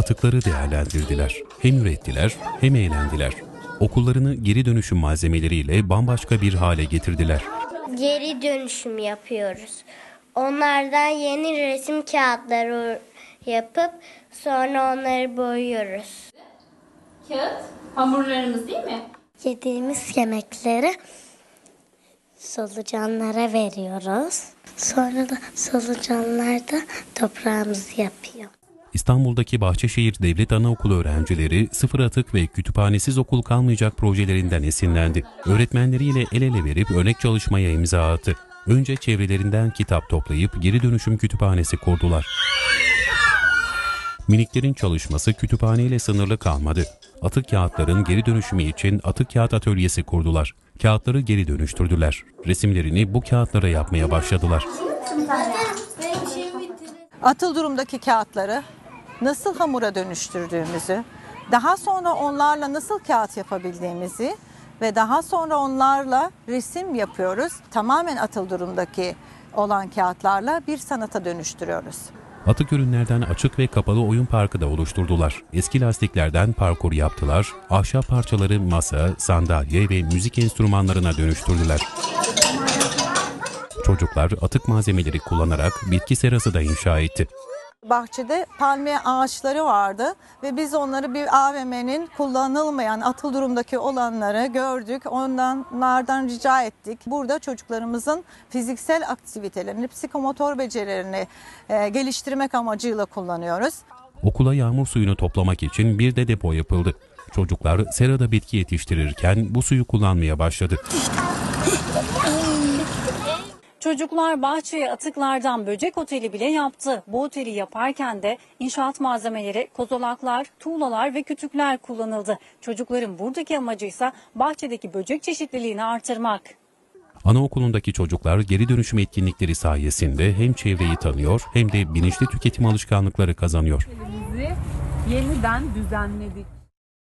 Atıkları değerlendirdiler. Hem ürettiler hem eğlendiler. Okullarını geri dönüşüm malzemeleriyle bambaşka bir hale getirdiler. Geri dönüşüm yapıyoruz. Onlardan yeni resim kağıtları yapıp sonra onları boyuyoruz. Kağıt hamurlarımız değil mi? Yediğimiz yemekleri solucanlara veriyoruz. Sonra da solucanlar da toprağımızı yapıyor. İstanbul'daki Bahçeşehir Devlet Anaokulu öğrencileri sıfır atık ve kütüphanesiz okul kalmayacak projelerinden esinlendi. Öğretmenleriyle el ele verip örnek çalışmaya imza attı. Önce çevrelerinden kitap toplayıp geri dönüşüm kütüphanesi kurdular. Miniklerin çalışması kütüphaneyle sınırlı kalmadı. Atık kağıtların geri dönüşümü için atık kağıt atölyesi kurdular. Kağıtları geri dönüştürdüler. Resimlerini bu kağıtlara yapmaya başladılar. atıl durumdaki kağıtları nasıl hamura dönüştürdüğümüzü, daha sonra onlarla nasıl kağıt yapabildiğimizi ve daha sonra onlarla resim yapıyoruz. Tamamen atıl durumdaki olan kağıtlarla bir sanata dönüştürüyoruz. Atık ürünlerden açık ve kapalı oyun parkı da oluşturdular. Eski lastiklerden parkur yaptılar, ahşap parçaları masa, sandalye ve müzik enstrümanlarına dönüştürdüler. Çocuklar atık malzemeleri kullanarak bitki serası da inşa etti. Bahçede palmiye ağaçları vardı ve biz onları bir AVM'nin kullanılmayan atıl durumdaki olanları gördük. Onlardan rica ettik. Burada çocuklarımızın fiziksel aktivitelerini, psikomotor becerilerini e, geliştirmek amacıyla kullanıyoruz. Okula yağmur suyunu toplamak için bir de depo yapıldı. Çocuklar serada bitki yetiştirirken bu suyu kullanmaya başladı. Çocuklar bahçeye atıklardan böcek oteli bile yaptı. Bu oteli yaparken de inşaat malzemeleri, kozolaklar, tuğlalar ve kütükler kullanıldı. Çocukların buradaki amacı ise bahçedeki böcek çeşitliliğini artırmak. Anaokulundaki çocuklar geri dönüşüm etkinlikleri sayesinde hem çevreyi tanıyor hem de bilinçli tüketim alışkanlıkları kazanıyor. Yeniden düzenledik.